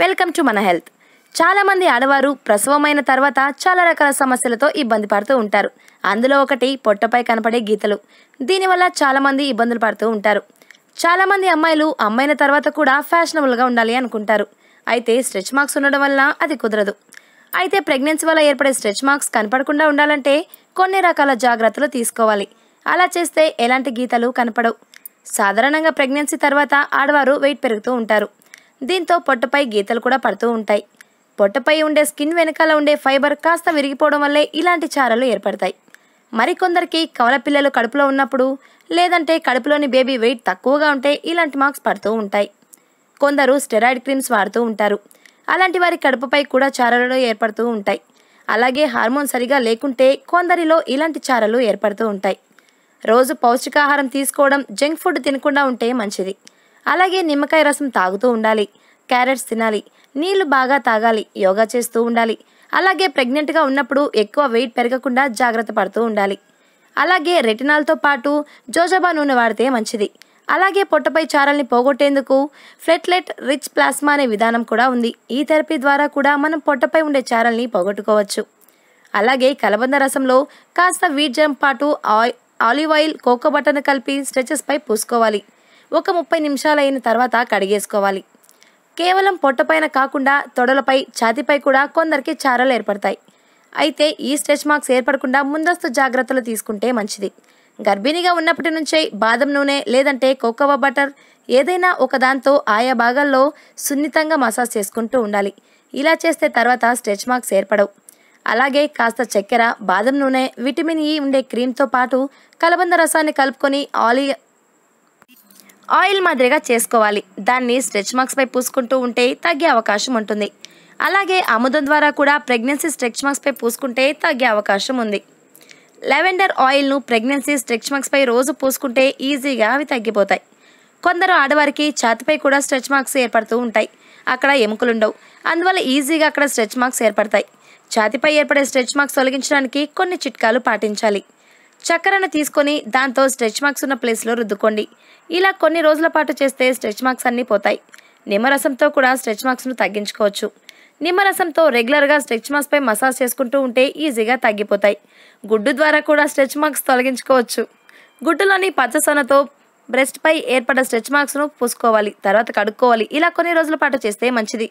Welcome to మన health. చాలామంది ఆడవారు ప్రసవమైన తర్వాత చాలా రకాల సమస్యలతో ఇబ్బంది పడుతూ ఉంటారు. అందులో ఒకటి పొట్టపై కనపడే గీతలు. దీనివల్ల చాలామంది ఇబ్బందులు పడుతూ ఉంటారు. చాలామంది అమ్మాయిలు అమ్మాయిన తర్వాత కూడా ఫ్యాషనబుల్గా ఉండాలి అనుకుంటారు. అయితే స్ట్రెచ్ మార్క్స్ ఉండడం వల్ల అది కుదరదు. అయితే ప్రెగ్నెన్సీ వల్ల ఏర్పడే స్ట్రెచ్ మార్క్స్ కనపడకుండా ఉండాలంటే కొన్ని రకాల జాగ్రత్తలు తీసుకోవాలి. అలా చేస్తే ఎలాంటి గీతలు కనపడవు. సాధారణంగా ప్రెగ్నెన్సీ తర్వాత ఆడవారు వెయిట్ పెరుగుతూ ఉంటారు. దీంతో పొట్టపై గీతలు కూడా పడుతూ ఉంటాయి. పొట్టపై ఉండే స్కిన్ వెనకాల ఉండే ఫైబర్ కాస్త విరిగిపోవడం వల్లే ఇలాంటి చారలు ఏర్పడతాయి. మరికొందరికి కవల పిల్లలు కడుపులో ఉన్నప్పుడు లేదంటే కడుపులోని బేబీ వెయిట్ తక్కువగా ఉంటే ఇలాంటి మార్క్స్ పడుతూ ఉంటాయి. కొందరు స్టెరాయిడ్ క్రీమ్స్ వాడుతూ ఉంటారు. అలాంటి వారి కడుపుపై కూడా చారలు ఏర్పడుతూ ఉంటాయి. అలాగే హార్మోన్ సరిగా లేకుంటే కొందరిలో ఇలాంటి చారలు ఏర్పడుతూ ఉంటాయి. రోజు పౌష్టికాహారం తీసుకోవడం జంక్ ఫుడ్ తినకుండా ఉంటే మంచిది. అలాగే నిమ్మకాయ రసం తాగుతూ ఉండాలి. క్యారెట్స్ తినాలి. నీళ్ళు బాగా తాగాలి. యోగా చేస్తూ ఉండాలి. అలాగే ప్రెగ్నెంట్గా ఉన్నప్పుడు ఎక్కువ వెయిట్ పెరగకుండా జాగ్రత్త పడుతూ ఉండాలి. అలాగే రెటినాల్తో పాటు జోజబా నూనె వాడితే మంచిది. అలాగే పొట్టపై చారల్ని పోగొట్టేందుకు ఫ్లెట్లెట్ రిచ్ ప్లాస్మా అనే విధానం కూడా ఉంది. ఈ థెరపీ ద్వారా కూడా మనం పొట్టపై ఉండే చారల్ని పోగొట్టుకోవచ్చు. అలాగే కలబంద రసంలో కాస్త వీట్ జమ్ పాటు ఆయి ఆలివ్ ఆయిల్ కోకో బటర్ను కలిపి స్ట్రెచెస్పై పూసుకోవాలి. ఒక ముప్పై నిమిషాలు అయిన తర్వాత కడిగేసుకోవాలి. కేవలం పొట్టపైన కాకుండా తొడలపై ఛాతిపై కూడా కొందరికి చారలు ఏర్పడతాయి. అయితే ఈ స్ట్రెచ్ మార్క్స్ ఏర్పడకుండా ముందస్తు జాగ్రత్తలు తీసుకుంటే మంచిది. గర్భిణిగా ఉన్నప్పటి నుంచే బాదం నూనె లేదంటే కోకోవా బటర్ ఏదైనా ఒకదాంతో ఆయా భాగాల్లో సున్నితంగా మసాజ్ చేసుకుంటూ ఉండాలి. ఇలా చేస్తే తర్వాత స్ట్రెచ్ మార్క్స్ ఏర్పడవు. అలాగే కాస్త చక్కెర బాదం నూనె విటమిన్ ఈ ఉండే క్రీమ్తో పాటు కలబంద రసాన్ని కలుపుకొని ఆలి ఆయిల్ మాదిరిగా చేసుకోవాలి. దాన్ని స్ట్రెచ్ మార్క్స్పై పూసుకుంటూ ఉంటే తగ్గే అవకాశం ఉంటుంది. అలాగే ఆముదం ద్వారా కూడా ప్రెగ్నెన్సీ స్ట్రెచ్ మార్క్స్పై పూసుకుంటే తగ్గే అవకాశం ఉంది. లెవెండర్ ఆయిల్ను ప్రెగ్నెన్సీ స్ట్రెచ్ మార్క్స్పై రోజు పూసుకుంటే ఈజీగా అవి తగ్గిపోతాయి. కొందరు ఆడవారికి ఛాతిపై కూడా స్ట్రెచ్ మార్క్స్ ఏర్పడుతూ ఉంటాయి. అక్కడ ఎముకలుండవు. అందువల్ల ఈజీగా అక్కడ స్ట్రెచ్ మార్క్స్ ఏర్పడతాయి. ఛాతిపై ఏర్పడే స్ట్రెచ్ మార్క్స్ తొలగించడానికి కొన్ని చిట్కాలు పాటించాలి. చక్కెరను తీసుకొని దాంతో స్ట్రెచ్ మార్క్స్ ఉన్న ప్లేస్లో రుద్దుకోండి. ఇలా కొన్ని రోజుల పాటు చేస్తే స్ట్రెచ్ మార్క్స్ అన్నీ పోతాయి. నిమ్మరసంతో కూడా స్ట్రెచ్ మార్క్స్ను తగ్గించుకోవచ్చు. నిమ్మరసంతో రెగ్యులర్గా స్ట్రెచ్ మార్క్స్పై మసాజ్ చేసుకుంటూ ఉంటే ఈజీగా తగ్గిపోతాయి. గుడ్డు ద్వారా కూడా స్ట్రెచ్ మార్క్స్ తొలగించుకోవచ్చు. గుడ్డులోని పచ్చసొనతో బ్రెస్ట్పై ఏర్పడ్డ స్ట్రెచ్ మార్క్స్ను పూసుకోవాలి తర్వాత కడుక్కోవాలి. ఇలా కొన్ని రోజుల పాటు చేస్తే మంచిది.